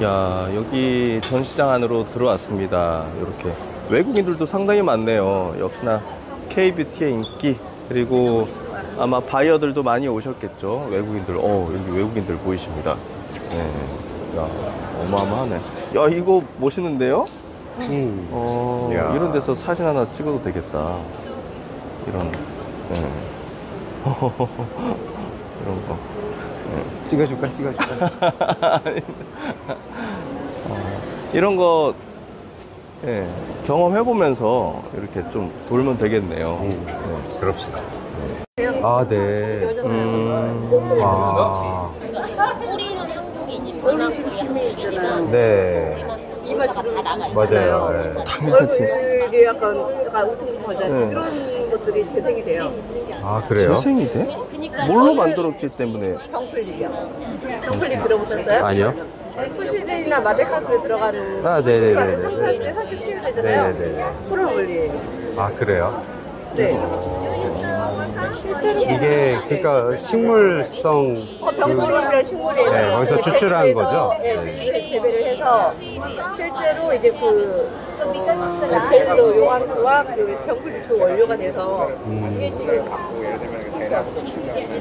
야, 여기 전시장 안으로 들어왔습니다. 이렇게. 외국인들도 상당히 많네요. 역시나 K뷰티의 인기, 그리고 아마 바이어들도 많이 오셨겠죠. 외국인들. 어, 여기 외국인들 보이십니다. 네. 야, 어마어마하네. 야, 이거 멋있는데요? 음. 어. 이런 데서 사진 하나 찍어도 되겠다. 이런, 네. 이런 거. 찍어줄까? 찍어줄까? 이런 거 예, 경험해보면서 이렇게 좀 돌면 되겠네요. 음. 네. 그럽시다. 아, 네. 음, 아, 뿌리는 한국이지 문화는 한국이지만 네. 이마 주름 있으시잖아요. 맞아요. 네. 당연하지. 얼굴이 약간 약간 우퉁퉁하잖아요. 네. 그런 것들이 재생이 돼요. 아, 그래요? 재생이 돼? 그러니까 뭘로 만들었기 때문에? 병플립이요. 병플립 들어보셨어요? 아니요. 푸시들이나 마데카솔에 들어가는 아, 네네네네. 같은 상처했을 때 살짝 치유되잖아요. 네네네. 그런 원리예요. 아, 그래요? 네. 이게, 그러니까 식물성. 어, 병플립이라는 식물이에요. 네, 거기서 이제 추출한 거죠? 네, 네. 재배를, 재배를 해서 실제로 이제 그 어, 젤로 용암수와 그 병플립 주 원료가 돼서 이게 지금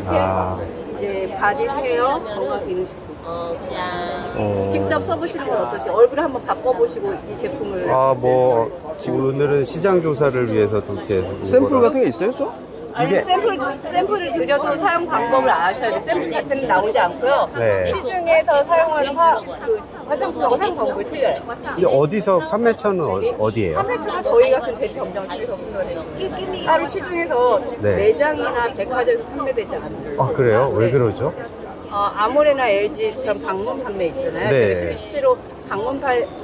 아, 이제 바디 헤어 건강 기능 식품. 어 그냥 어, 직접 써보시는 건 어떠세요? 얼굴 한번 바꿔보시고 이 제품을 아, 뭐, 지금 오늘은 시장 조사를 위해서 또 이렇게. 샘플 같은 게 있어요, 좀? 아니 이게- 샘플 샘플을 드려도 사용 방법을 아셔야 돼요. 샘플 자체는 나오지 않고요. 네. 시중에서 사용하는 화, 그 화장품하고 사용 방법이 틀려요. 이게 어디서 판매처는 어, 어디예요? 판매처가 저희 같은 대리 점장 쪽에서 판매해요. 따로 시중에서 네. 매장이나 백화점에 판매되지 않아요. 아, 그래요? 왜 그러죠? 어, 아모레나 LG처럼 방문 판매 있잖아요. 네. 저희 실제로 방문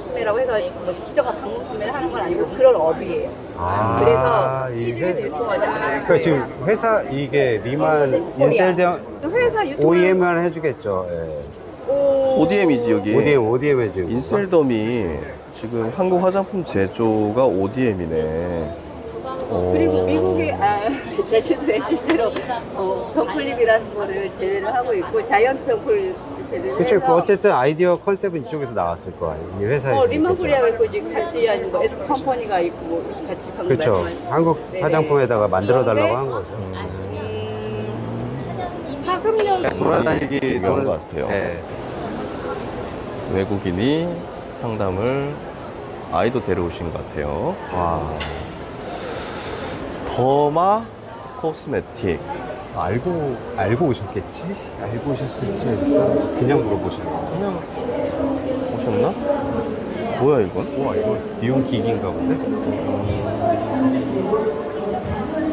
판매라고 해서 뭐 직접 방문 판매를 하는 건 아니고 그런 업이에요. 아, 그래서 시중에서 유통하지 않아요. 그러니까 지금 회사 이게 리만 인셀대 그 회사 유통 OEM만 해주겠죠. 예. ODM이지, 여기. ODM, ODM 해주고. 인셀덤이 지금 한국 화장품 제조가 ODM이네. 그리고 미국의 아, 제주도에 실제로 어, 병풀잎이라는 거를 재배를 하고 있고 자이언트 병풀 재배를 그쵸. 해서 어쨌든 아이디어 컨셉은 이쪽에서 나왔을 거 아니에요. 이 회사에서. 어, 리만 코리아가 있고 이제 같이 하는 거 에스코 컴퍼니가 있고 같이 방금 그렇죠. 말씀하신 한국 네네. 화장품에다가 만들어 달라고 네. 한 거죠. 음, 파급력 돌아다니기 유명한 것 같아요. 네. 외국인이 상담을 아이도 데려오신 것 같아요. 와. 더마 코스메틱. 알고, 알고 오셨겠지? 알고 오셨을지. 그냥 물어보시는 거. 그냥 오셨나? 뭐야, 이건? 와, 이거 미용 기기인가 본데?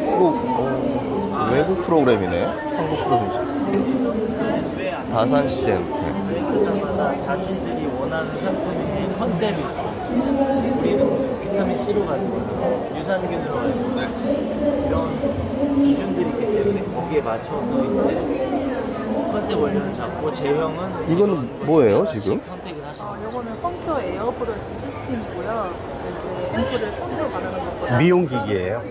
이거 어, 외국 프로그램이네. 한국 프로그램. 다산 시엔테. 회사마다 자신들이 원하는 상품의 컨셉이 있어요. 우리는 비타민 C로 가지고 유산균으로 가지고 이런 기준들이 있기 때문에 거기에 맞춰서 이제 컨셉 원료를 잡고 제형은 이거는 뭐예요, 하나씩 지금? 선택을 하시는 어, 거죠. 요거는 홈케어 에어브러시 시스템이고요. 이제 앰플을 손으로 바르는 것보다 미용 기기예요?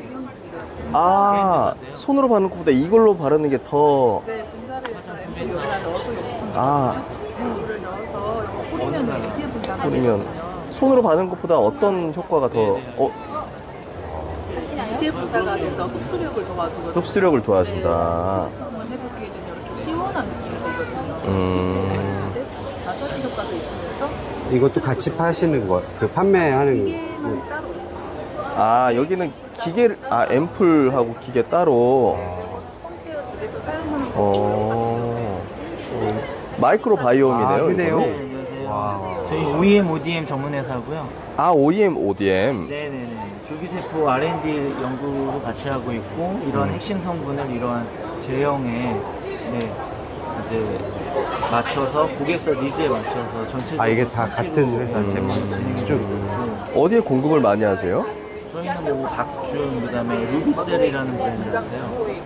아, 손으로 바르는 것보다 이걸로 바르는 게 더. 네, 분사를 해서 앰플 여기다 넣어서 요거부터 아. 넣어서 요거 뿌리면 미세 뿌리면 되거든요. 손으로 바르는 것보다 어떤 효과가 더 어, 미세 분사가 돼서 흡수력을 도와주거든요. 흡수력을 도와준다. 한번 해보시게 되면 이렇게 시원한 느낌이 들거든요. 음. 마사지 효과도 있으면서 이것도 같이 파시는 거, 그 판매하는 기계는 따로 아, 여기는 기계를, 아, 앰플하고 기계 따로. 홈케어 집에서 사용하는 거 어, 어, 마이크로 바이옴이네요. 아, 그래요? 이거는. 네네네. 와. 저희 OEM, ODM 전문 회사고요. 아, OEM, ODM. 네네네. 줄기세포 R&D 연구도 같이 하고 있고 이런 핵심 성분을 이러한 제형에 네, 이제 맞춰서 고객사 니즈에 맞춰서 전체적으로 아, 이게 다 같은 회사 음, 제품 진행이 쭉. 되고 있고 어디에 공급을 많이 하세요? 저희는 뭐 박준 그다음에 루비셀이라는 브랜드 아세요?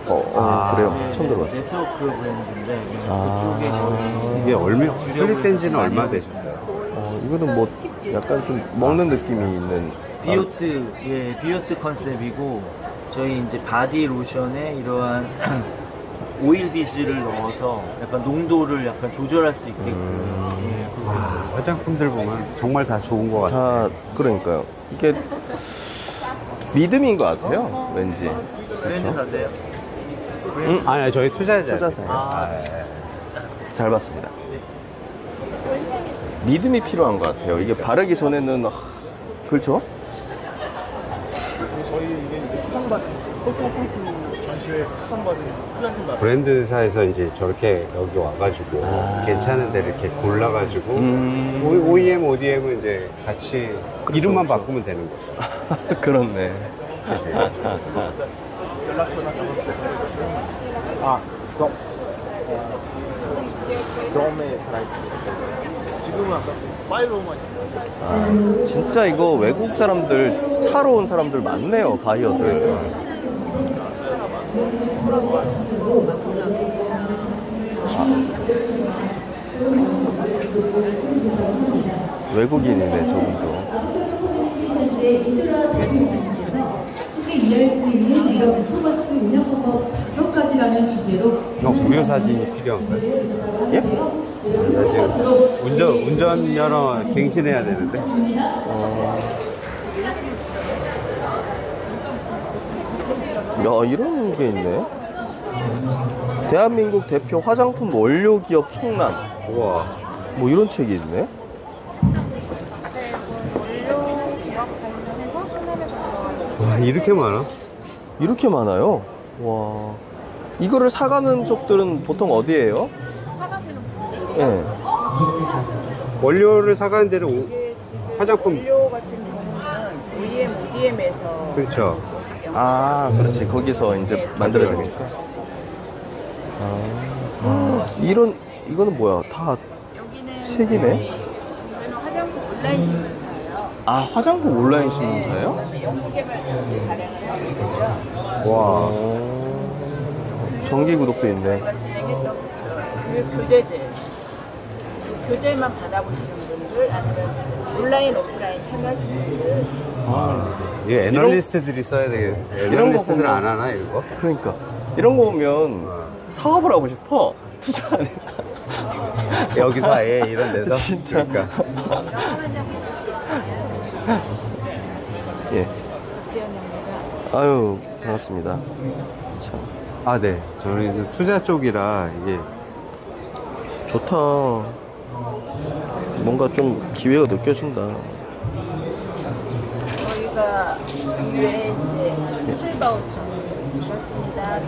어, 어, 아, 그래요. 네, 처음 네, 들어봤어요. 네트워크 브랜드인데 네, 아. 그쪽에 거의 이게 얼마, 설립된 지는 얼마 되셨어요? 어, 이거는 뭐 약간 좀 먹는 느낌이 있는. 비오트 예 비오트 컨셉이고 저희 이제 바디 로션에 이러한 오일 비즈를 넣어서 약간 농도를 약간 조절할 수 있게끔 예, 그거 와, 화장품들 보면 정말 다 좋은 것 같아요. 다 그러니까요. 이게 믿음인 것 같아요. 왠지. 브랜드 사세요? 음, 아니, 저희 투자자. 투자사예요. 아, 잘 봤습니다. 믿음이 필요한 것 같아요. 이게 바르기 전에는 아, 그렇죠? 저희 이게 이제 수상받은 코스모프로프 전시회에서 수상받은 클렌징 바디 브랜드사에서 이제 저렇게 여기 와가지고 괜찮은 데를 이렇게 골라가지고 음. O- OEM, ODM은 이제 같이 이름만 바꾸면 되는 거죠. 그렇네. 연락처나 전화 주시면 아, 덤. 덤에 달아있습니다. 지금은 아까 파일로만 있어요. 아, 진짜 이거 외국 사람들 사러 온 사람들 많네요. 바이어들. 아. 외국인이네 저분도. 쉽게 이해할 수 있는 이런 메타버스 운영 방법 다섯 가지라는 주제로 어, 무료 사진이 필요한가요? 예? 운전, 운전면허 갱신해야 되는데. 야 이런 게 있네. 대한민국 대표 화장품 원료 기업 총남. 우와. 뭐 이런 책이 있네. 와, 이렇게 많아? 이렇게 많아요. 와. 이거를 사가는 쪽들은 보통 어디예요? 예. 원료를 사가는 데는 오- 이게 지금 화장품. 원료 같은 경우는 OEM, ODM에서 그렇죠. 아, 그렇지. 거기서 이제 네, 만들어야겠죠. 아. 이런 이거는 뭐야? 다 여기는 책이네. 저희는 화장품 온라인 신문사예요. 아, 화장품 온라인 신문사예요? 그다음에 연구개발 장치 발행을 하고 있고요. 와. 정기 구독도 있네. 저희가 진행했던 그 교재들 그 교재만 받아보시는 분들 아니면 온라인 오프라인 참여하시는 분들 아, 이 애널리스트들이 써야 되겠 애널리스트들은 보면- 안 하나, 이거? 그러니까 이런 거 보면 사업을 하고 싶어. 투자 아니라. 여기서 아예 이런 데서? 진짜. 그러니까. 수 있으면 예. 아유, 반갑습니다. 참 아, 네. 저는 투자 쪽이라 이게 좋다. 뭔가 좀 기회가 느껴진다. 저희가 이제 수출 바우처 있었습니다.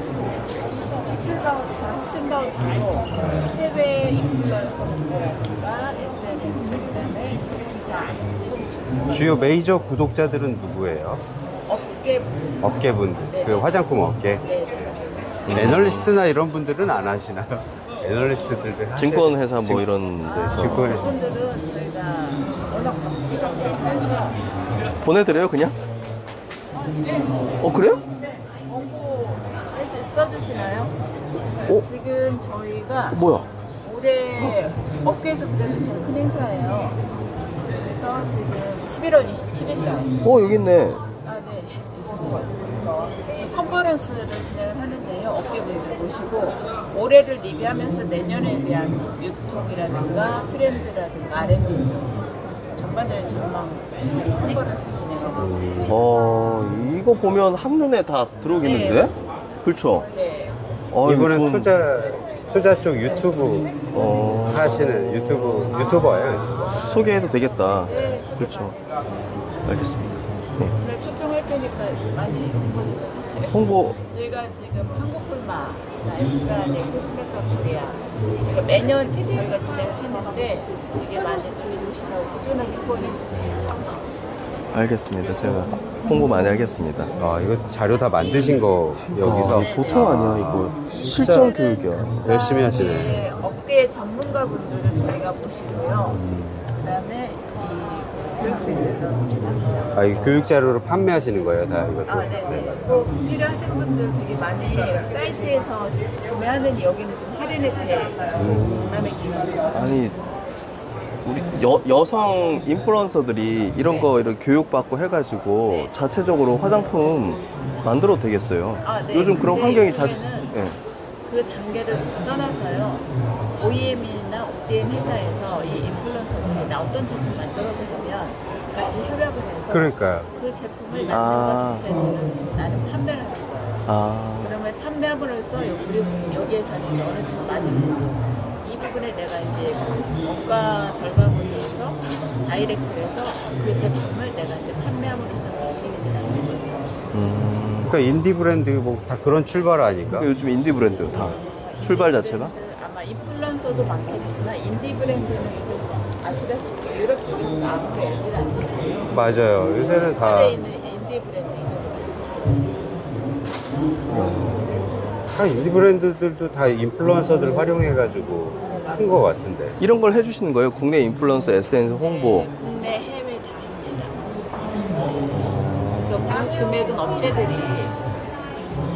수출 바우처, 혁신 바우처로 해외 인플루언서 홍보라든가 SNS, 그다음에 기사, 송출, 주요 메이저 구독자들은 누구예요? 업계 업계분들. 그 화장품 업계. 네, 맞습니다. 애널리스트나 이런 분들은 안 하시나요? 애널리스트들은 하셔야 증권회사 뭐 증- 이런 데서 증권회사. 그분들은 저희가 워낙 바쁘기로 해서 보내드려요, 그냥? 어, 그래요? 해주- 써주시나요? 어? 지금 저희가 뭐야? 올해 업계에서 그래도 제일 큰 행사예요. 그래서 지금 11월 27일 날, 어, 여기 있네. 아, 네, 있습니다. 그래서 컨퍼런스를 진행을 하는데 요. 업계분들 모시고 올해를 리뷰하면서 내년에 대한 유통이라든가 트렌드라든가 R&D 등 전반적인 전망 컨퍼런스 진행하고 있습니다. 어, 이거 보면 한눈에 다 네, 들어오겠는데? 맞습니다. 그렇죠? 네. 어, 이거 이거는 좀- 투자 투자 쪽 유튜브 어, 하시는 유튜브 유튜버예요. 유튜버. 소개해도 되겠다. 네, 그렇죠. 알겠습니다. 네. 오늘 초청할 테니까 많이 홍보 좀 해주세요. 홍보, 저희가 지금 한국콜마, 나이프라네, 코스메카 코리아 저희가 매년 저희가 진행을 했는데 되게 많이들 좋으시라고 꾸준하게 후원해주세요. 알겠습니다. 제가 홍보 많이 하겠습니다. 아 이거 자료 다 만드신 거 여기서 아, 보통 아니야, 이거. 실전 교육이야. 열심히 하시네. 네, 업계 전문가분들을 저희가 모시고요. 그 다음에 이 좀 합니다. 아, 이 교육 자료로 판매하시는 거예요, 다 이것도. 아, 네네. 꼭 필요하신 분들 되게 많이 사이트에서 구매하는 여기는 좀 할인 혜택, 그다음에 기능. 아니, 우리 여, 여성 인플루언서들이 이런 거 이렇게 교육받고 해가지고 자체적으로 화장품 만들어도 되겠어요. 아, 네. 요즘 그런 근데 환경이 다, 요즘에는 예. 그 단계를 떠나서요. OEM이나 ODM 회사에서 이 인플루언서들이 나올 어떤 제품 만들어주면 같이 협약을 해서 그러니까요. 그 제품을 아. 만들어줘서 저는 나는 판매를 하는 거예요. 아, 그러면 판매함으로써 우리 여기에서는 이제 어느 정도 마진 이 부분에 내가 이제 원가 절감을 위해서 direct로 해서 그 제품을 내가 이제 판매함으로써 그 거죠. 음. 그러니까 인디 브랜드 뭐 다 그런 출발 아닌가? 그 요즘 인디 브랜드 다 출발 자체가 아마 인플루언서도 많겠지만 인디 브랜드는 요즘 아시다시피 유럽 쪽에서 애들 않잖아요. 맞아요. 요새는 다 브랜드 다 인디 브랜드들도 다 인플루언서들 활용해가지고 큰 거 같은데. 이런 걸 해주시는 거예요? 국내 인플루언서 SNS 홍보. 국내 해외 다 합니다. 그래서 그 금액은 업체들이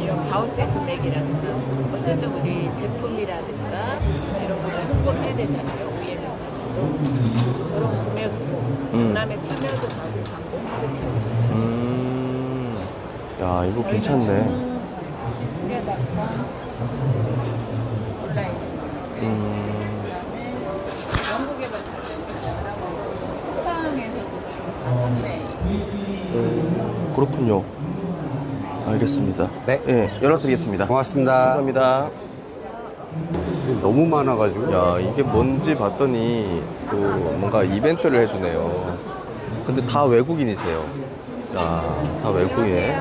이런 바우처 금액이라든가 어쨌든 우리 제품이라든가 이런 거를 홍보를 해야 되잖아요. OEM에서 저런 금액으로 음. 그다음에 참여도 음. 야, 이거 괜찮네. 음. 영국에만 쿠팡에서도 음, 그렇군요. 알겠습니다. 네. 예, 연락드리겠습니다. 고맙습니다. 감사합니다. 너무 많아가지고. 야, 이게 뭔지 봤더니 또 뭔가 이벤트를 해주네요. 근데 다 외국인이세요. 야, 다 외국인이네.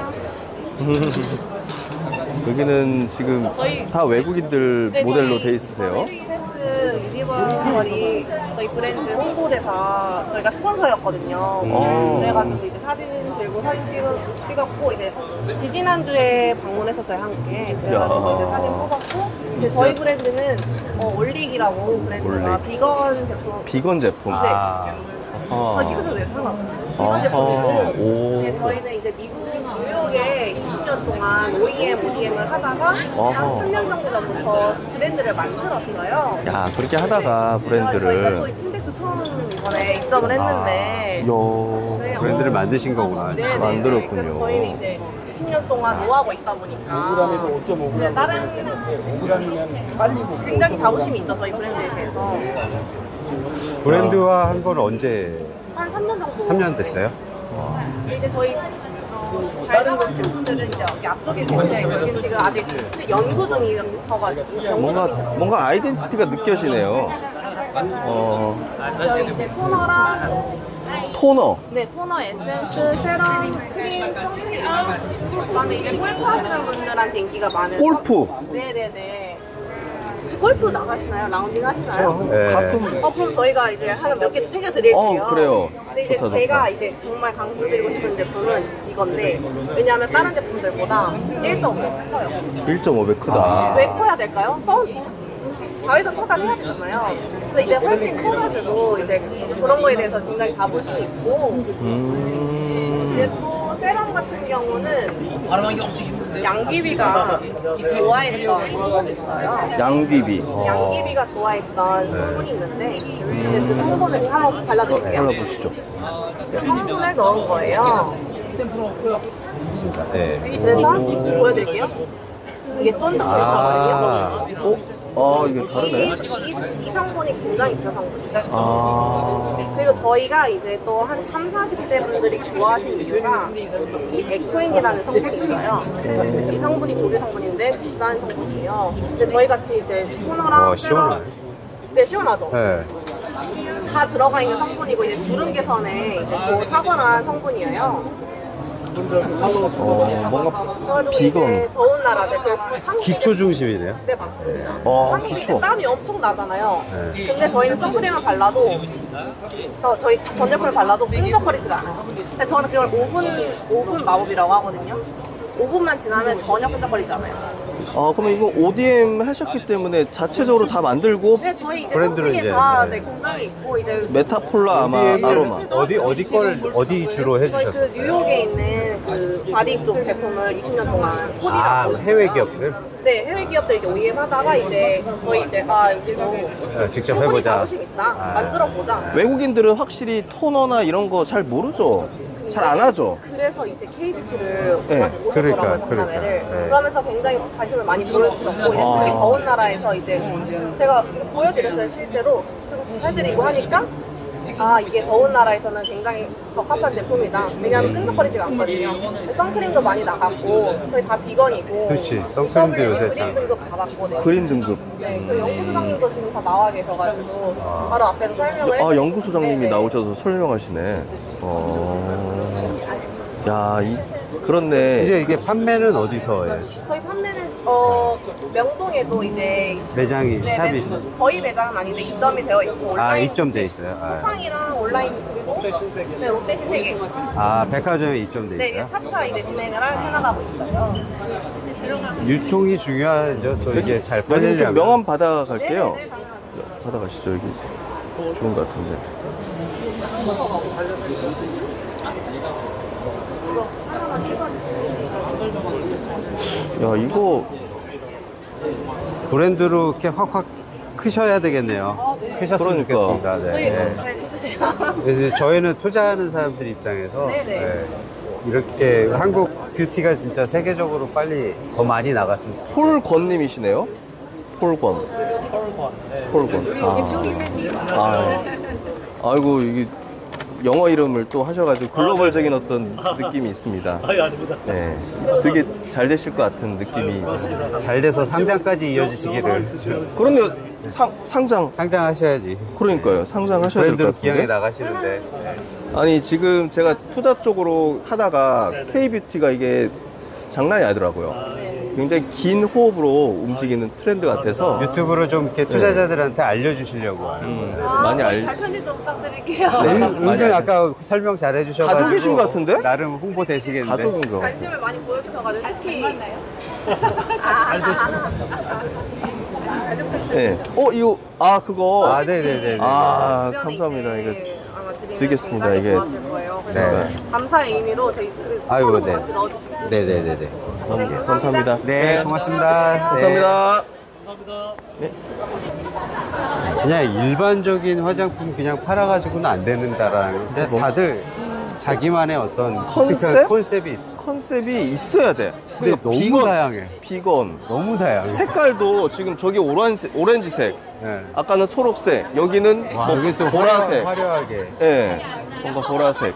여기는 지금 다 외국인들 모델로 돼 있으세요. 스 유니버스의 저희 브랜드 홍보대사 저희가 스폰서였거든요. 어. 그래가지고 이제 사진 들고 사진 찍, 찍었고 이제 지지난주에 방문했었어요 한국에. 그래가지고 야. 이제 사진 뽑았고 근데 저희 브랜드는 어, 올릭이라고 브랜드가 올릭. 비건 제품. 비건 제품. 네. 아, 어, 아. 찍으셔도 돼요. 상관없어요. 아하. 비건 제품이고. 오. 네, 저희는 이제 미국 뉴욕에 20년 동안 OEM, ODM을 하다가. 한 3년 정도 전부터 브랜드를 만들었어요. 야, 그렇게 하다가 저희가 또 브랜드를. 킨텍스 처음 이번에 입점을 했는데 요. 네, 브랜드를 어. 만드신 거구나. 네, 네, 만들었군요. 네. 그래서 저희는 이제 20년 동안 노하고 있다 보니까 5.5g. 네, 다른 5g이면 빨리 뭐 굉장히 자부심이 있죠 저희 브랜드에 대해서 브랜드화 한 건 언제? 한 3년 정도 3년 됐어요? 이제 저희 어, 달달한 제품들은 이제 여기 앞쪽에 계시는데 여기는 지금 아직 연구 중이셔가지고 뭔가, 뭔가 아이덴티티가 느껴지네요. 어, 저희 이제 토너랑 토너. 네, 토너, 에센스, 세럼, 크림, 선크림 그다음에 이제 골프 하시는 분들한테 인기가 많은 골프. 선- 네네네 혹시 골프 나가시나요? 라운딩 하시나요? 네. 가끔. 어 그럼 저희가 이제 하나 몇개 챙겨드릴게요 어, 그래요. 근데 이제 좋다, 제가 좋다. 이제 정말 강추드리고 싶은 제품은 이건데 왜냐하면 다른 제품들보다 1.5 커요 1.5배 크다. 왜 커야 될까요? 써 자외선 차단해야 되잖아요. 그래서 이제 훨씬 커가지고 이제 그런 거에 대해서 굉장히 자부심이 있고 음. 이제 또 세럼 같은 경우는 양귀비가 좋아했던 성분이 있어요. 양귀비. 양귀비가 좋아했던 성분이 있는데 근데 그 성분을 한번 발라드릴게요. 발라보시죠. 성분을 넣은 거예요. 네. 그래서 보여드릴게요. 이게 쫀득거리거든요. 어? 아, 이게 다르네. 이, 이, 이 성분이 굉장히 비싼 성분이에요. 아. 그리고 저희가 이제 또 한 3, 40대 분들이 좋아하시는 이유가 이 에코인이라는 성분이 있어요. 이 성분이 독일 성분인데 비싼 성분이에요. 근데 저희 같이 이제 토너랑 와, 시원하네. 네, 시원하죠. 네. 다 들어가 있는 성분이고 이제 주름 개선에 이제 더 탁월한 성분이에요. 어, 뭔가 비건. 더운 나라들 그래서 기초 중심이네요. 네 맞습니다. 어, 한국이 기초. 이제 땀이 엄청 나잖아요. 네. 근데 저희는 선크림을 발라도 저, 저희 전 제품을 발라도 끈적거리지가 않아요. 근데 저는 그걸 5분 5분 마법이라고 하거든요. 5분만 지나면 전혀 끈적거리지 않아요. 아, 그러면 이거 ODM 하셨기 때문에 자체적으로 다 만들고 네, 저희 이제 브랜드를 성분이 이제, 다 네. 네, 공장이 있고 이제 메타폴라 아마 아로마. 어디 어디 걸 어디 주로 저희 그 해주셨어요? 뉴욕에 있는 그 바디 쪽 제품을 20년 동안 아 하고 있어요. 해외 기업들? 네, 해외 기업들 이제 OEM 하다가 이제 저희 이제 아 여기도 네, 직접 충분히 해보자. 자부심 있다. 아. 만들어 보자. 외국인들은 확실히 토너나 이런 거 잘 모르죠. 잘 안 하죠. 그래서 이제 K뷰티를 네, 오셨더라고요, 그러니까, 박람회를. 그러니까, 네. 그러면서 굉장히 관심을 많이 보여주셨고, 이제 아. 특히 더운 나라에서 이제 제가 보여드렸어요, 실제로. 해드리고 하니까 아 이게 더운 나라에서는 굉장히 적합한 제품이다. 왜냐하면 끈적거리지가 않거든요. 선크림도 많이 나갔고 저희 다 비건이고. 그렇지, 선크림도 요새 그린 참. 등급. 네. 그린 등급. 네, 저희 연구소장님도 지금 다 나와 계셔가지고 바로 앞에서 설명을 아. 연구소장님이 네, 네. 나오셔서 설명하시네. 어. 야, 이, 그렇네. 이제 이게 판매는 어디서 해요? 저희 판매는 어 명동에도 이제 매장이, 네, 샵이 매- 있어? 저희 매장은 아닌데 입점이 되어 있고 온라인 아, 입점돼 있어요? 아, 쿠팡이랑 온라인 그리고 롯데 신세계 네 롯데 신세계 아 백화점에 입점돼 네 있어요? 차차 이제 진행을 할- 해나가고 있어요. 유통이 중요하죠. 또 이게 잘 여기 좀 팔리려면. 명함 받아갈게요. 네, 네. 받아가시죠, 여기. 좋은 것 같은데. 이거 하나만 찍어. 야, 이거 브랜드로 이렇게 확확 크셔야 되겠네요. 아, 네. 크셨으면 그러니까. 좋겠습니다. 네. 저희 네. 너무 잘 해주세요. 그래서 저희는 투자하는 사람들 입장에서 네 네. 네, 이렇게 한국 뷰티가 진짜 세계적으로 빨리 더 많이 나갔으면 좋겠어요. 폴권님이시네요. 폴권. 폴권. 아. 아. 아이고, 이게 영어 이름을 또 하셔가지고 글로벌적인 어떤 느낌이 있습니다. 아니 아닙니다. 네. 되게 잘 되실 것 같은 느낌이. 잘 돼서 상장까지 이어지시기를 그럼요. 상, 상장. 상장하셔야지. 그러니까요. 상장하셔야 될 브랜드로 것 기왕에 같은데. 나가시는데 아니, 지금 제가 투자 쪽으로 하다가 K뷰티가 이게 장난이 아니더라고요. 굉장히 긴 호흡으로 움직이는 트렌드 같아서 유튜브로 좀 이렇게 투자자들한테 알려주시려고 하는 음, 아, 많이 알, 잘 편집 좀 부탁드릴게요. 네. 은- 많이 은근. 아까 설명 잘 해주셔가지고 가족이신 것 같은데? 나름 홍보 되시겠는데 가족인 거. 관심을 많이 보여주셔가지고 특히 아, 네. 어, 이거, 아, 그거. 아 네네네 아, 주변에 감사합니다. 이거 드리겠습니다, 이게. 좋아하실 거예요. 그래서 네. 감사의 의미로 저희 그 아이고, 쿠폰으로 네. 같이 넣어주시면 네네네네 감- 감사합니다. 네 고맙습니다 감사합니다. 네. 그냥 일반적인 화장품 그냥 팔아가지고는 안 되는다라는데 다들 자기만의 어떤 컨셉? 독특한 컨셉이 있어 컨셉이 있어야 돼. 근데 그러니까 너무 비건, 다양해 비건. 너무 다양해 색깔도 지금 저기 오렌지, 오렌지색, 네. 아까는 초록색, 여기는 와뭐 이게 또 보라색. 화려, 화려 하게 예, 뭔가 보라색.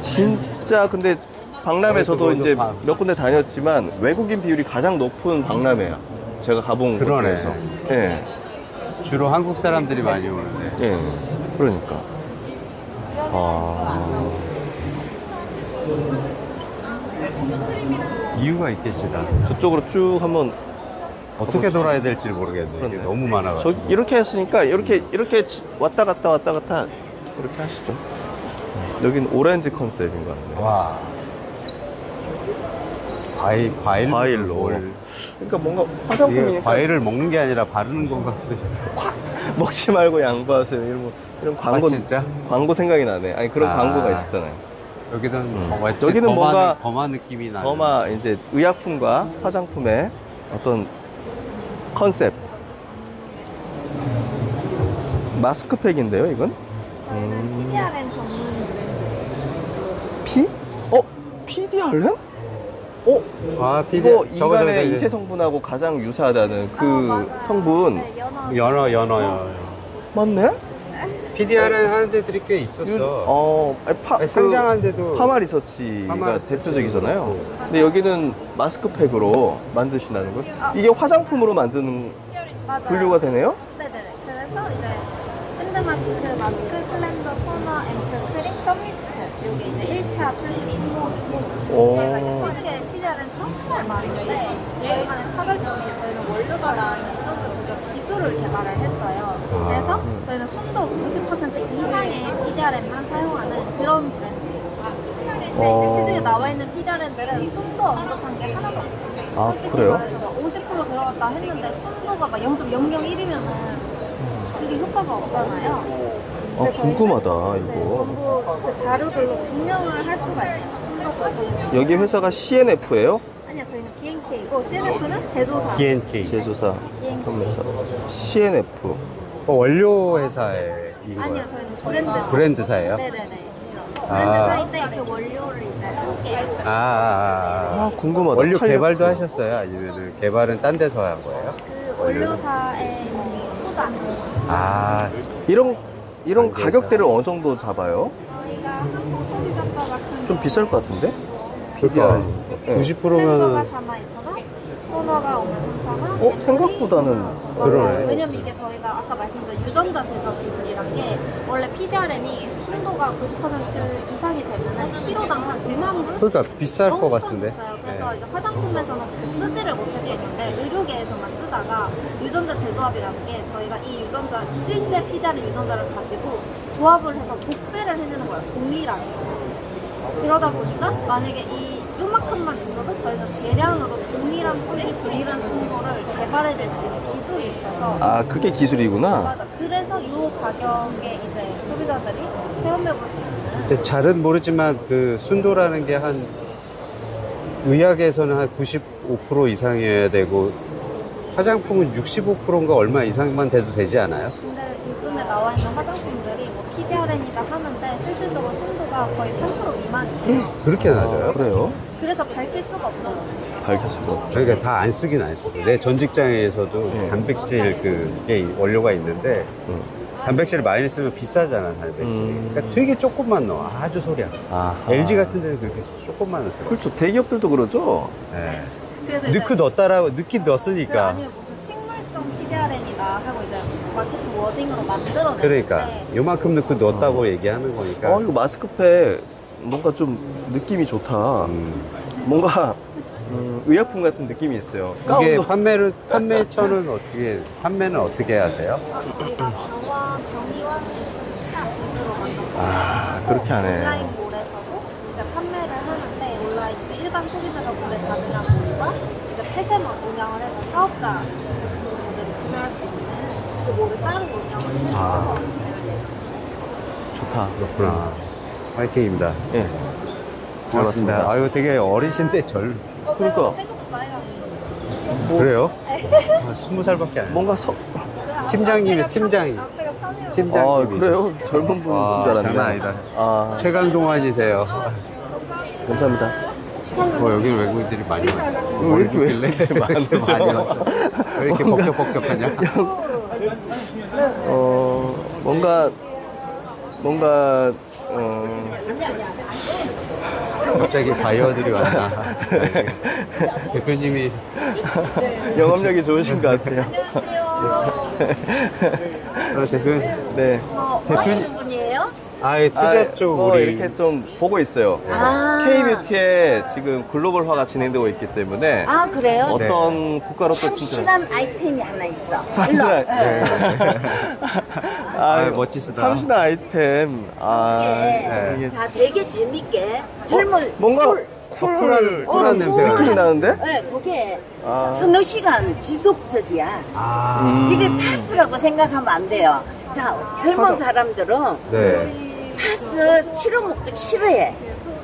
진짜 근데 박람회에서도 그것도 이제 봐. 몇 군데 다녔지만 외국인 비율이 가장 높은 박람회야. 제가 가본 곳 그러네. 중에서. 예, 주로 한국 사람들이 많이 오는데 예. 그러니까. 아, 이유가 있겠지다 저쪽으로 쭉 한번 어떻게 돌아야 될지 모르겠네 이게. 너무 많아가지고 저 이렇게 했으니까 이렇게 이렇게 왔다 갔다 왔다 갔다 이렇게 하시죠. 여긴 오렌지 컨셉인 것 같네요. 와 과일 과일 과일로. 그러니까 뭔가 화장품이니까 과일을 먹는 게 아니라 바르는 건가 보네. 먹지 말고 양보하세요. 이런 거- 이런 광고 아, 진짜? 광고 생각이 나네. 아니 그런 아. 광고가 있었잖아요. 여기는 음. 어, 마치 여기는 더마- 뭔가 더마 느낌이 나는. 더마 이제 의약품과 화장품의 어떤 컨셉 마스크팩인데요, 이건? 저희는 PDRN 전문 브랜드. P? 어? PDRN? 어? 아, 피디 이거 저거, 저거, 인간의 저거. 인체 성분하고 가장 유사하다는 그 어, 맞아요. 성분 네, 연어. 연어 연어 연어. 맞네? PDR은 하는 데들이 꽤 있었어. 유- 어, 아니, 파, 아니, 상장한 데도 파마 리서치가 파마 리서치. 대표적이잖아요. 근데 여기는 마스크팩으로 만드신다는 거예요? 이게 화장품으로 만드는 맞아요. 분류가 되네요? 네네네. 그래서 이제 핸드 마스크, 마스크 클렌저, 토너, 앰플, 크림, 선미스트. 이게 이제 1차 출시 품목이고 오. 저희가 이제 시중에 PDRN은 정말 많은데 저희만의 차별점이 저희는 원료사랑 기술을 개발을 했어요. 아. 그래서 저희는 순도 90% 이상의 PDRN만 사용하는 그런 브랜드예요. 근데 어. 이제 시중에 나와 있는 PDRN들은 순도 언급한 게 하나도 없어요. 아, 솔직히 그래요? 말해서 막 50% 들어갔다 했는데 순도가 막 0.001이면은 그게 효과가 없잖아요. 아, 근데 저희는 궁금하다, 네, 이거. 전부 그 자료들로 증명을 할 수가 있어요. 순도가 여기 회사가 CNF예요? 아니요, 저희는 BNK고 CNF는 제조사. BNK. 제조사, BNK. 판매사. CNF. 어, 원료 회사의 이거. 아니요, 저희는 브랜드사. 브랜드사예요? 네네네. 아. 브랜드사인데 이렇게 원료를 이제 함께. 아, 아, 아, 아, 아. 궁금하다. 원료 탄력크. 개발도 하셨어요? 아니면 개발은 딴 데서 한 거예요? 그 원료사의 뭐 투자. 아, 이런 이런 가격대를 어느 정도 잡아요? 저희가 한국 소비 작가 같은 좀 비쌀 것 같은데? 그러니까 네. 90%면은 42,000원, 토너가 53,000원. 어 생각보다는 그러네. 왜냐면 이게 저희가 아까 말씀드린 유전자 제조업 기술이란 게 원래 PDRN이 순도가 90% 이상이 되면은 키로당 한 2만 불? 그러니까 비쌀 것 같은데. 비싸요. 그래서 네. 이제 화장품에서는 그렇게 쓰지를 못했었는데 의료계에서만 쓰다가 유전자 제조합이라는 게 저희가 이 유전자 실제 피다른 유전자를 가지고 조합을 해서 독재를 해내는 거예요. 동일하게. 그러다 보니까 만약에 이 요만큼만 있어도 저희가 대량으로 동일한 뿌리, 동일한 순도를 개발해낼 수 있는 기술이 있어서 아 그게 기술이구나. 맞아. 그래서 이 가격에 이제 소비자들이 체험해 볼 수 있는 근데 잘은 모르지만 그 순도라는 게 한 의학에서는 한 95% 이상이어야 되고 화장품은 65%인가 얼마 이상만 돼도 되지 않아요? 근데 요즘에 나와 있는 화장품들이 뭐 PDRN이다 하는 순도가 거의 3% 미만이에요. 그렇게 낮아요? 그래요? 그래서 밝힐 수가 없어요. 밝힐 수가. 없- 그러니까 다 안 쓰긴 안 쓰고 내 전 직장에서도 네. 단백질 그게 원료가 있는데 음. 단백질을 많이 쓰면 비싸잖아 단백질 음. 그러니까 되게 조금만 넣어 아주 소량 아하. LG 같은 데는 그렇게 조금만 넣더라고 그렇죠. 대기업들도 그러죠. 네. 그래서 이제 넣고 넣었다라고 넣긴 그 넣었으니까 아니면 무슨 식물성 PDRN이다 하고 이제 마케팅 워딩으로 만들어내는데 그러니까 요만큼 넣고 넣었다고 얘기하는 거니까 어 이거 마스크팩 뭔가 좀 느낌이 좋다. 음. 뭔가 음, 의약품 같은 느낌이 있어요. 이게 가운도 판매를 판매처는 어떻게 판매는 어떻게 하세요? 저희가 병원, 경의원, 에스테티샵 위주로 만들고 아 그렇게 하네. 온라인몰에서도 이제 판매를 하는데 온라인 이제 일반 소비자가 구매 가능한 몰과 이제 폐쇄몰 운영을 해서 사업자 가지신 분들이 구매할 수 있는 그 몰을 따로 운영을 해서 아. 좋다. 그렇구나 화이팅입니다 예. 잘 고맙습니다 봤습니다. 아유 되게 어리신데 절 어, 그러니까. 제가 생각보다 나이가 좀 있어. 그래요? 아, 스무 살밖에 안 해. 뭔가 서. 팀장님이 앞에가 팀장이. 앞에가 삼이어서. 아 팀장님 그래요? 젊은 분인 줄 아, 알았네. 장난 아니다. 아 최강동환이세요. 감사합니다. 뭐 여기는 외국인들이 많이 왔어. 왜 이렇게? 많이 왔어. 왜 이렇게 벅적벅적하냐? 어 뭔가 뭔가 어 갑자기 바이어들이 왔나? 대표님이 영업력이 좋으신 것 같아요. 어, 대표님 네. 어, 대표님- 하시는 분이에요? 아예 투자 아, 쪽뭐 우리 이렇게 좀 보고 있어요. 아. K뷰티에 지금 글로벌화가 진행되고 있기 때문에 아 그래요? 어떤 국가로 또 진짜 참신한 아이템이 하나 있어. 참신한 아, 아유, 멋지시다. 참신한 아이템 아 네. 이게 자, 되게 재밌게 젊은 뭔가 쿨, 쿨한 쿨한 냄새가 느낌이 나요. 나는데? 네, 그게 아. 서너 시간 지속적이야. 아, 이게 파스라고 생각하면 안 돼요. 자, 젊은. 사람들은 네. 파스 치료 목적 싫어해.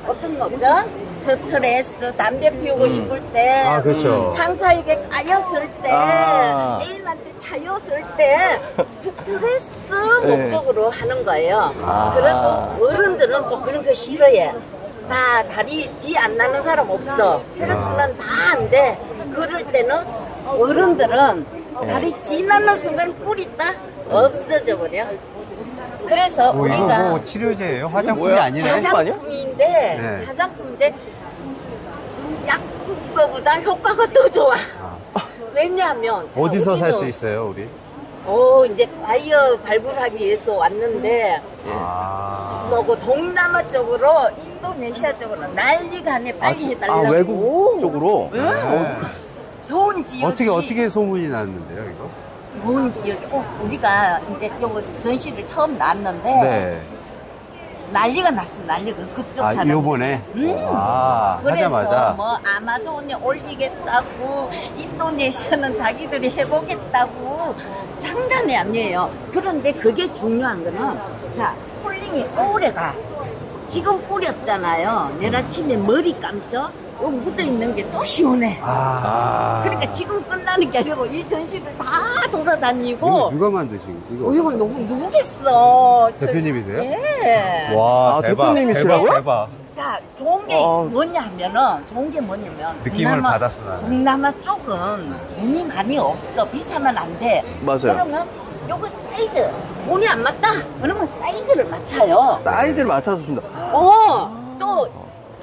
어떤 목적? 스트레스, 담배 피우고 싶을 때, 아, 그렇죠. 상사에게 까였을 때, 아. 애인한테 차였을 때, 스트레스 네. 목적으로 하는 거예요. 아. 그리고 어른들은 또 그런 거 싫어해. 다 다리 지 안 나는 사람 없어. 혈액순환 다 안 돼. 그럴 때는 어른들은 다리 지 나는 순간 뿔이 딱 없어져 버려. 그래서 뭐 이거 우리가 뭐 치료제예요? 화장품이 뭐야? 아니네. 화장- 아니야? 화장품인데 네. 화장품인데 약국 거보다 효과가 더 좋아. 왜냐하면 자, 어디서 살 수 우리는 있어요, 우리? 오 이제 바이어 발굴하기 위해서 왔는데 아. 뭐고 동남아 쪽으로 인도네시아 쪽으로 난리가 아니야 빨리 지- 해달라고. 아 외국 쪽으로 네. 더운 지역이 어떻게 어떻게 소문이 났는데요, 이거? 더운 지역이 어, 우리가 이제 요거 전시를 처음 놨는데 네. 난리가 났어 난리가 그쪽 아, 사람. 요번에 음. 아, 그래서 하자마자 뭐 아마존에 올리겠다고 인도네시아는 자기들이 해보겠다고 장난이 아니에요. 그런데 그게 중요한 거는 자 폴링이 오래가 지금 뿌렸잖아요. 내일 아침에 머리 감죠? 여기 묻어 있는 게 또 시원해. 아. 그러니까 지금 끝나는 게 아니고 이 전시를 다 돌아다니고 이거 누가 만드신 이거? 어, 이건 누구 누구겠어? 저- 대표님이세요? 예. 와, 아, 대박, 대표님이시라고요? 대박, 대박. 자, 좋은 게 어. 뭐냐 하면은, 좋은 게 뭐냐면. 느낌을 동남아- 받았어, 나는. 동남아 쪽은 돈이 많이 없어. 비싸면 안 돼. 맞아요. 그러면 요거 사이즈 돈이 안 맞다 그러면 사이즈를 맞춰요 사이즈를 맞춰서 준다. 어, 또,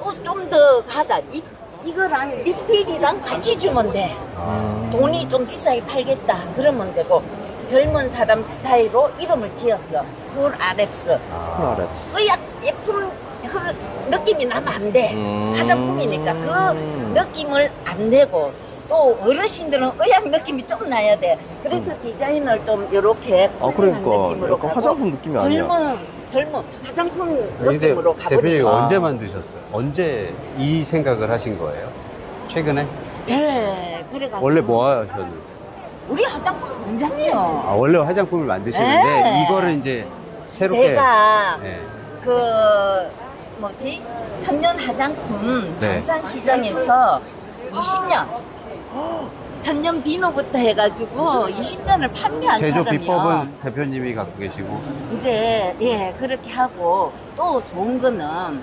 또좀더 가다. 이, 이거랑 리필이랑 같이 주면 돼. 돈이 좀 비싸게 팔겠다. 그러면 되고. 젊은 사람 스타일로 이름을 지었어. 쿨 RX. 프라렉스. 의약 예쁜 그 느낌이 나면 안 돼. 음. 화장품이니까 그 느낌을 안 내고. 또 어르신들은 의약 느낌이 좀 나야 돼. 그래서 디자인을 좀 이렇게 아, 쿨한 그러니까. 느낌으로 약간 가고 화장품 느낌이 아니야. 젊은 젊은 화장품 근데 느낌으로 대표님 가보니까 언제 만드셨어요? 언제 이 생각을 하신 거예요? 최근에? 예, 그래가지고 원래 뭐 하셨는데? 우리 화장품 공장이요. 아, 원래 화장품을 만드시는데 네. 이거를 이제 새롭게 제가 네. 그 뭐지 천년 화장품 네. 방산시장에서 20년 천년 비누부터 해가지고 20년을 판매한 제조 사람이요. 비법은 대표님이 갖고 계시고 이제 예 그렇게 하고 또 좋은 거는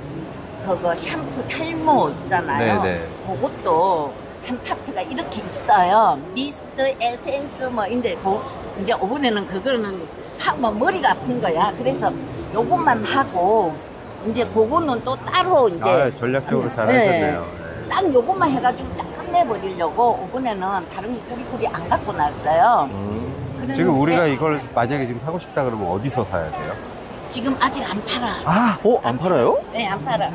그거 샴푸 탈모 있잖아요. 네네. 그것도 한 파트가 이렇게 있어요. 미스트, 에센스 뭐 인데 그 이제 이번에는 그거는 하면 머리가 아픈 거야. 그래서 요것만 하고 이제 그거는 또 따로 이제 아, 전략적으로 잘 네. 하셨네요. 네. 딱 요것만 해가지고 쫙 끝내버리려고 이번에는 다른 게 꾸리꾸리 안 갖고 났어요. 그랬는데 지금 우리가 이걸 만약에 지금 사고 싶다 그러면 어디서 사야 돼요? 지금 아직 안 팔아. 아, 어? 안 팔아요? 네, 안 팔아.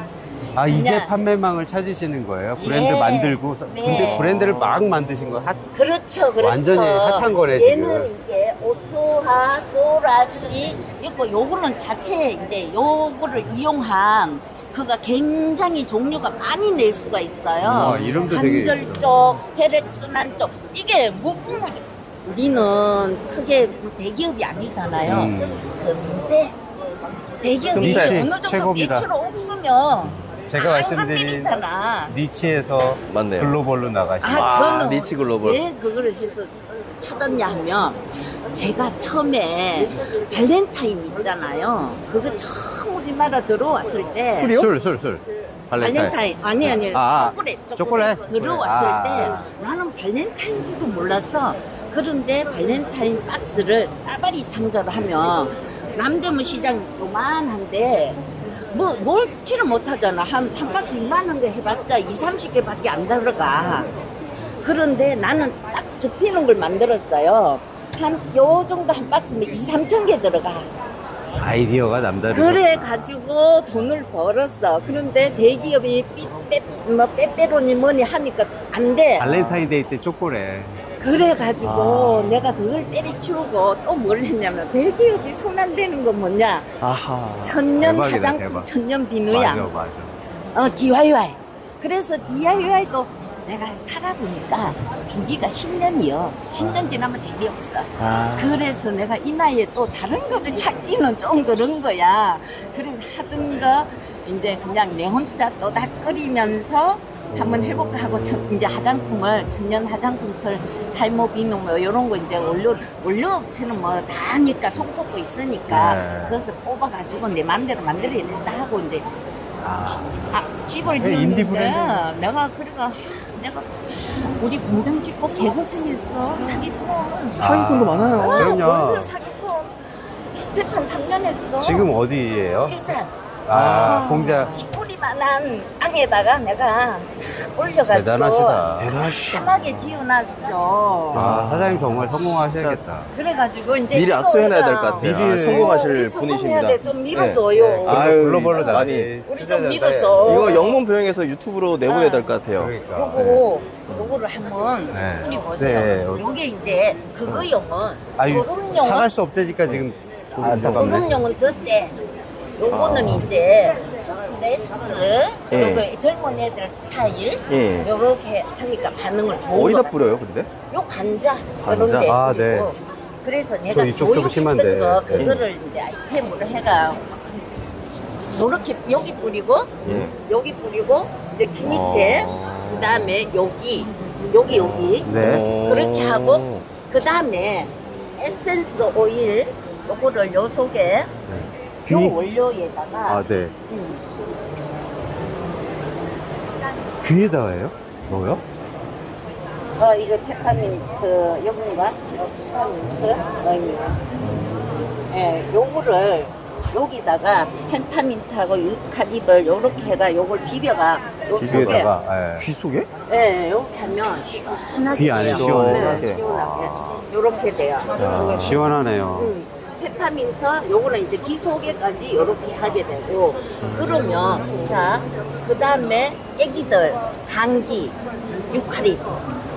아 이제 그냥- 판매망을 찾으시는 거예요? 브랜드 예. 만들고 사- 네. 근데 브랜드를 막 만드신 거 핫, 그렇죠, 그렇죠. 완전히 핫한 거네, 지금. 얘는 이제 오소하, 소라시 있고 요거는 자체 이제 요거를 이용한 그가 굉장히 종류가 많이 낼 수가 있어요. 와, 이름도 되게 관절 쪽, 혈액순환 쪽 이게 무궁무 우리는 크게 뭐 대기업이 아니잖아요. 음. 금세 대기업이 니치, 어느 정도 최고입니다. 매출 없으면 제가 안 말씀드린 건드리잖아. 니치에서 맞네요. 글로벌로 나가시고 아, 저는 니치 글로벌. 왜 그거를 해서 찾았냐 하면 제가 처음에 발렌타인 있잖아요. 그거 처음 우리나라 들어왔을 때 술, 술, 술. 발렌타인 아니 아니 아, 아. 초콜릿 초콜릿? 들어왔을 아, 때 아. 나는 발렌타인지도 몰랐어. 그런데 발렌타인 박스를 싸바리 상자로 하면 남대문 시장 요만한데 뭐 놀지를 못하잖아. 한, 한 박스 이만한 거 해봤자 2, 30개밖에 안 들어가. 그런데 나는 딱 접히는 걸 만들었어요. 한 요 정도 한 박스면 2, 3천 개 들어가. 아이디어가 남다르죠. 그래 가지고 돈을 벌었어. 그런데 대기업이 삐빼 뭐 빼빼로니 뭐니 하니까 안 돼. 발렌타인데이 때 초콜릿. 그래 가지고 아. 내가 그걸 때려치우고 또 뭘 했냐면 대기업이 손안 대는 건 뭐냐? 아하. 천년 대박이다, 화장품, 대박. 천년 비누야. 맞아, 맞아. 어 DIY. 그래서 DIY도 내가 살아보니까 주기가 10년이요. 10년 지나면 재미없어. 아. 그래서 내가 이 나이에 또 다른 거를 찾기는 좀 그런 거야. 그래서 하던 거 이제 그냥 내 혼자 또닥거리면서 한번 해볼까 하고 천- 이제 화장품을 천년 화장품들 탈모 비누 뭐 이런 거 이제 원료 원료 업체는 뭐 다 하니까 손 꼽고 있으니까 네. 그것을 뽑아가지고 내 마음대로 만들어야 된다 하고 이제 아, 아, 집을 네, 지었는데 인디 브랜드. 내가 그래가 하, 내가 우리 공장 짓고 개고생했어 사기꾼 사기꾼도 많아요. 어, 그럼요. 무슨 사기꾼 재판 3년 했어 지금 어디예요? 일산 아, 공장. 시골이만한 땅에다가 내가 탁 올려가지고 대단하시다. 편하게 지어놨죠 아, 사장님 정말 성공하셔야겠다. 그래가지고 이제 미리 악수해놔야 될 것 같아요. 미리- 아, 성공하실 분이십니다. 돼. 좀 밀어줘요. 네. 글로- 아유, 글로벌로 많이. 나가니. 우리 좀. 밀어줘. 이거 영문 병행해서 유튜브로 내보내야 될 것 같아요. 그러니까. 요거 요거를 한번 네. 뿌리 보세요. 네. 요게 이제 그거용은 아유, 졸업용은 사갈 수 없다니까 지금 아. 졸업용은 더 세. 요거는 이제 스트레스, 예. 요거 젊은 애들 스타일, 예. 요렇게 하니까 반응을 좋은 어디다 것 같아요. 뿌려요, 근데? 요 관자, 관자? 요런 데 아. 네. 그래서 저 내가 이쪽 좀 심한데. 교육했던 거, 예. 그거를 이제 아이템으로 해가 요렇게 여기 뿌리고 예. 여기 뿌리고 이제 귀 밑에 어. 그 다음에 여기 여기 여기 네. 그렇게 하고 그 다음에 에센스 오일 요거를 요 속에 귀? 요 원료에다가 아, 네. 음, 귀에다가요? 뭐요? 어, 이거 페퍼민트, 요건가? 페퍼민트? 어, 이거. 예, 요거를 여기다가 페퍼민트하고 유카립을 요렇게 해가 요걸 비벼가 요 속에 비비에다가 예. 귀 속에? 예, 요렇게 하면 시원하게 귀 안에 돼요. 시원하게. 네, 시원하게. 요렇게 돼요. 요게 시원하네요. 음, 페퍼민트 요거는 이제 귀 속에까지 요렇게 하게 되고 그러면 자 그 다음에 애기들 감기 유카립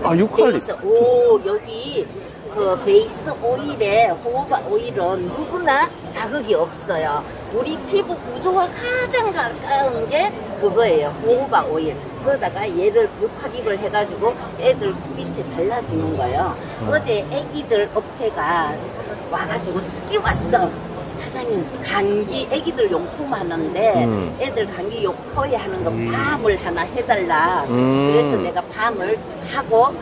아, 유칼립. 오 여기 그 베이스 오일에 호호바 오일은 누구나 자극이 없어요. 우리 피부 구조와 가장 가까운 게 그거예요. 호호바 오일. 그러다가 얘를 육화립을 해가지고 애들 코 밑에 발라주는 거예요. 어제 애기들 업체가 와가지고 왔어. 사장님 감기 애기들 용품 하는데 음. 애들 감기 요 코에 하는 거 밤을 하나 해달라. 음. 그래서 내가 밤을 하고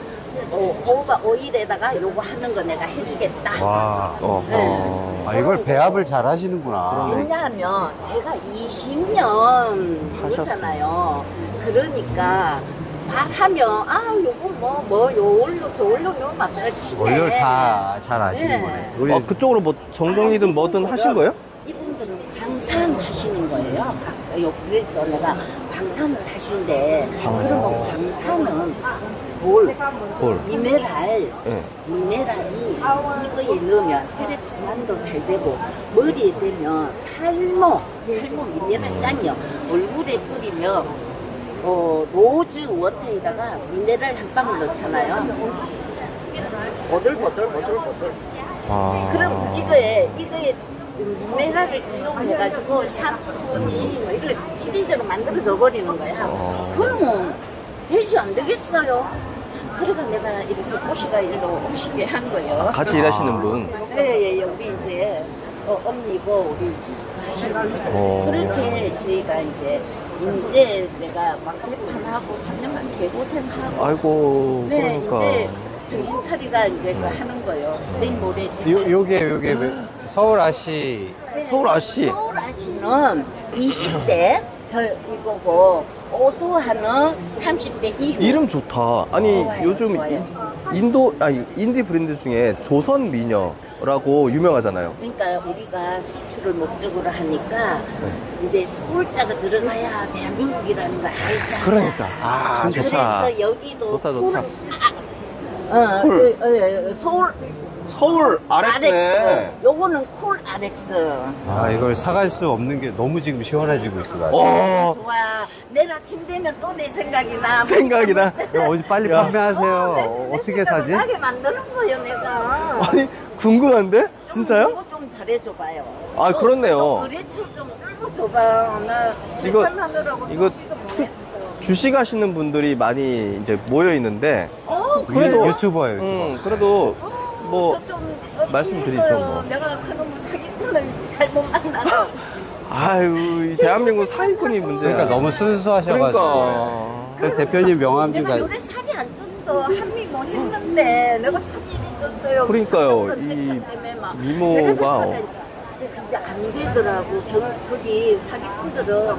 어, 호바 오일에다가 요거 하는 거 내가 해주겠다. 와. 어. 네. 어. 아, 이걸 배합을 잘 하시는구나. 왜냐하면 제가 20년 그러잖아요. 그러니까 말하면 아 요거 뭐뭐 요올로 저올로 요 맞다 치네. 원료를 다잘 아시는 네. 거네. 우리 어, 그쪽으로 뭐 정동이든 뭐든 하신 거예요? 이분들은 광산 하시는 거예요. 아, 요 그래서 내가 광산을 하신대. 그러면 광산은 돌, 돌. 미네랄, 예. 미네랄이 이거에 넣으면 혈액순환도 잘 되고 머리에 대면 탈모, 탈모 미네랄 짱이요. 얼굴에 뿌리면 어, rose water에다가 미네랄 한 방울 넣잖아요. 보들보들보들보들. 아. 그럼 이거에 이거에 미네랄을 이용해가지고 샴푸니 뭐 이걸 시리즈로 만들어져 버리는 거야. 어. 그러면 되지 안 되겠어요. 그래가 내가 이렇게 꼬시가 일로 오시게 한 거예요. 같이 일하시는 분. 예, 예, 우리 이제 어, 언니고 우리 하시는 분. 어. 그렇게 저희가 이제 이제 내가 막 재판하고 3년간 개고생하고 아이고, 네, 그러니까. 이제 정신 차리가 이제 그 하는 거예요. 내일 모레 재판. 요, 요게 요게 왜- 서울 아시 서울 아씨. 서울 아시는 20대 저 이거고 오소하는 30대 이후. 이름 좋다. 아니 좋아요, 요즘 좋아요. 인- 인도 아니 인디 브랜드 중에 조선 미녀 라고 유명하잖아요. 그러니까 우리가 수출을 목적으로 하니까 네. 이제 서울자가 들어가야 대한민국이라는 걸 알잖아. 그러니까 아 참 좋다. 그래서 여기도 좋다 좋다. 어, 쿨. 그, 어, 서울 서울 RX네. 요거는 쿨 RX. 아 이걸 사갈 수 없는 게 너무 지금 시원해지고 있어. 나. 어 좋아. 내일 아침 되면 또 내 생각이 나. 생각이나. 이거 어디 빨리 야. 판매하세요. 내- 어, 생각을 사지? 나게 만드는 거예요, 내가. 아니 궁금한데 좀 진짜요? 이거 좀 잘해줘봐요. 아, 또- 그렇네요. 또 거래처 좀 끌고 줘봐. 나 이거- 재판하느라고 이거 지금 못했어. 주식 하시는 분들이 많이 이제 모여 있는데 어, 그래도- 유, 유튜버예요. 유튜버. 음 그래도 뭐 저좀 말씀드리죠, 뭐. 내가 그놈 사기꾼을 잘못 만나고. 아유 이 대한민국 사기꾼이 문제야. 그러니까 너무 순수하셔가지고. 그러니까. 그 대표님 명함지가 내가 요래 사기 안 쪘어. 한미 뭐 했는데 내가 사기 쪘어요. 그러니까요. 이 막. 미모가. 근데 안 되더라고. 경, 거기 사기꾼들은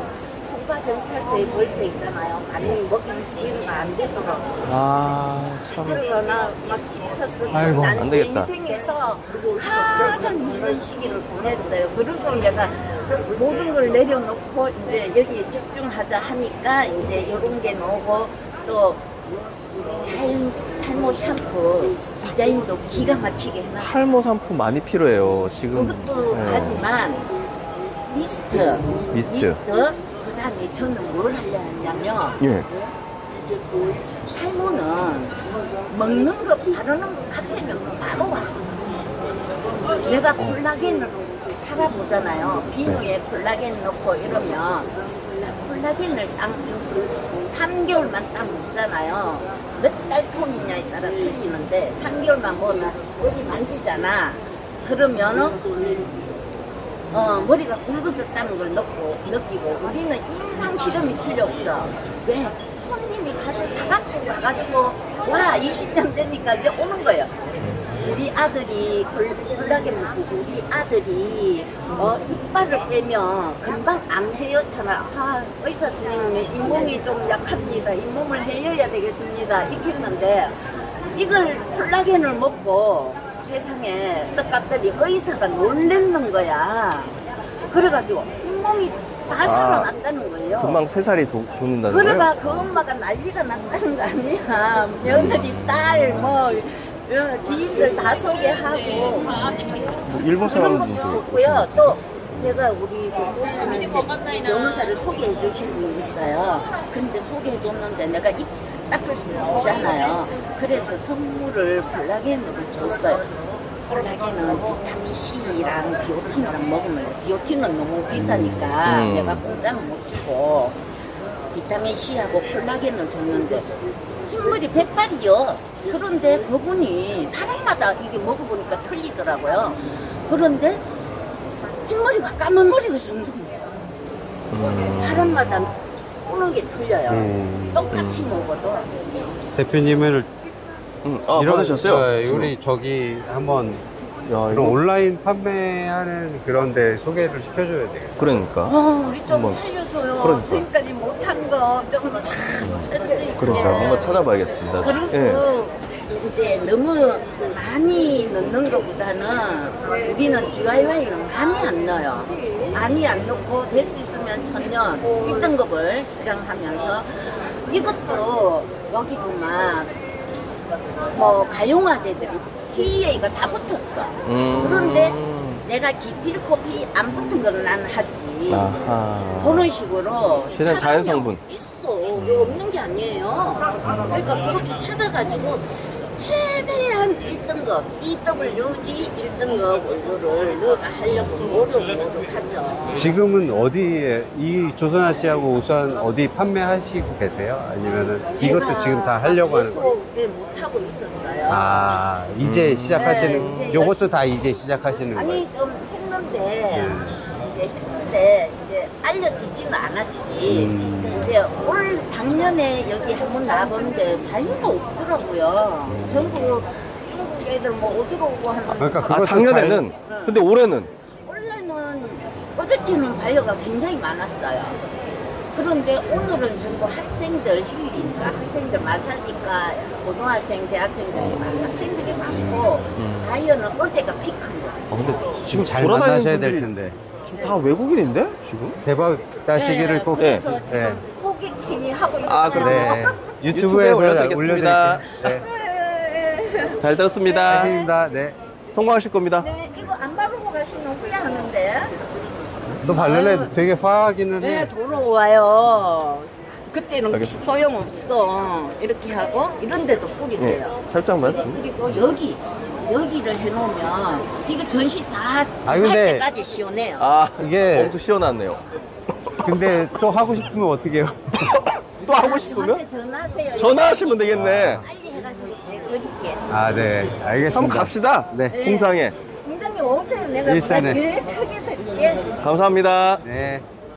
송파 경찰서에 벌써 있잖아요. 많이 먹이는 거안 되더라고. 아 참. 그러고 나막 지쳤어. 아이고, 안내 되겠다. 인생에서 가장 힘든 시기를 보냈어요. 그리고 내가 모든 걸 내려놓고 이제 여기에 집중하자 하니까 이제 이런 게 나오고 또 탈, 탈모 샴푸 디자인도 기가 막히게 해놨어요. 탈모 상품 많이 필요해요 지금. 그것도 네. 하지만 미스트, 미스트. 그 다음에 저는 뭘 하려 했냐면 예. 탈모는 먹는 거 바르는 거 같이 하면 바로 와. 내가 콜라겐을 살아보잖아요. 비누에 콜라겐 넣고 이러면 자, 콜라겐을 딱 3개월만 딱 먹잖아요. 몇달 통이냐 에 따라 틀리는데 3개월만 먹으면 머리 만지잖아. 그러면은 어, 머리가 굵어졌다는 걸 느끼고, 느끼고 우리는 임상 실험이 필요 없어. 왜? 손님이 가서 사갖고 가가지고 와 20년 되니까 이제 오는 거예요. 우리 아들이 콜- 콜라겐 먹고 우리 아들이 어, 이빨을 빼면 금방 안 헤어잖아. 아, 의사 선생님이 잇몸이 좀 약합니다. 잇몸을 헤어야 되겠습니다. 이렇게 했는데 이걸 콜라겐을 먹고 세상에 떡값들이 의사가 놀랬는 거야. 그래가지고 몸이 다 아, 살아났다는 거예요. 금방 세 살이 도, 돋는다는 거예요? 그 엄마가 난리가 났다는 거 아니야. 며느리, 딸, 뭐, 어, 지인들 다 소개하고. 뭐 일본 그런 것도 사람들도 좋고요. 또 제가 우리 그 재판에 변호사를 소개해 주신 분이 있어요. 근데 소개해 줬는데 내가 입 닦을 수 없잖아요. 그래서 선물을 콜라겐으로 줬어요. 콜라겐은 비타민 C랑 비오틴이랑 먹으면 돼. 비오틴은 너무 비싸니까 음. 내가 공짜는 못 주고 비타민 C하고 콜라겐을 줬는데 흰물이 백발이요. 그런데 그분이 사람마다 이게 먹어보니까 틀리더라고요. 그런데 흰머리가 까만 머리가 숭숭. 사람마다 오는 게 틀려요. 음. 똑같이 먹어도. 대표님을 음, 아, 이런 받으셨어요? 어, 우리 저기 한번 이거 온라인 판매하는 그런 데 소개를 시켜줘야 되겠다. 그러니까 어, 우리 좀 한번. 살려줘요. 그러니까. 지금까지 못한 거좀할수 있게. 그러니까 한번 찾아봐야겠습니다. 그리고 예. 이제 너무 많이 넣는 것보다는 우리는 DIY는 많이 안 넣어요. 많이 안 넣고 될 수 있으면 천년 1등급을 주장하면서 이것도 여기도 막뭐 가용화제들이 PEA가 다 붙었어. 음. 그런데 내가 기필 코피 안 붙은 건난 하지. 아하. 그런 식으로 최대한 자연 성분. 있어. 왜 없는 게 아니에요. 그러니까 그렇게 찾아가지고 최대한 1등급, EWG 1등급 얼굴을 넣어 하려고 노력 노력하죠. 지금은 어디에 이 조선아시아고 우선 어디 판매하시고 계세요? 아니면은 이것도 지금 다 하려고 하는 거예요? 계속 네, 못하고 있었어요. 아 이제 시작하시는 네, 이제 요것도 다 이제 시작하시는 거예요? 아니 좀 했는데 네. 이제 했는데 이제 알려지지는 않았지. 음. 이제 올 작년에 여기 한번 나와보는데 반응이 없더라고요. 전부 중국 애들 뭐 어디로 오고 하는. 그러니까 아 그것도 작년에는 잘- 근데 올해는 원래는 어저께는 반려가 굉장히 많았어요. 그런데 오늘은 전부 학생들 휴일이니까 학생들 마사지과 고등학생, 대학생들이 많 학생들이 많고 바이어는 어제가 피크인 거예요. 아, 근데 지금 잘 돌아다니는 만나셔야 될 분들이 텐데 지금 다 외국인인데 지금? 대박 나시기를 네, 꼭 그래서 네. 지금 호객행위 하고 있어요. 아, 그래요? 네. 유튜브에 유튜브에서 올려드리겠습니다. 올려드릴게요. 네. 잘 들었습니다. 파이팅입니다. 네. 성공하실 겁니다. 네, 이거 안 바르고 가시면 후회하는데. 너 발레레 되게 화하기는 네, 해. 돌아와요. 그때는 알겠습니다. 소용없어. 이렇게 하고 이런 데도 네, 뿌리세요. 살짝만 좀. 그리고 여기 여기를 해놓으면 이거 전시 다 아, 할 근데- 때까지 시원해요. 아 이게 엄청 시원하네요. 근데 또 하고 싶으면 어떻게 해요? 또 하고 싶으면 전화하세요. 전화하시면 되겠네. 빨리 해가지고 내드릴게. 아, 네. 알겠습니다. 한번 갑시다. 네. 공장에. 공장님 오세요. 내가 일산에. 제일 크게 드릴게. 감사합니다. 네.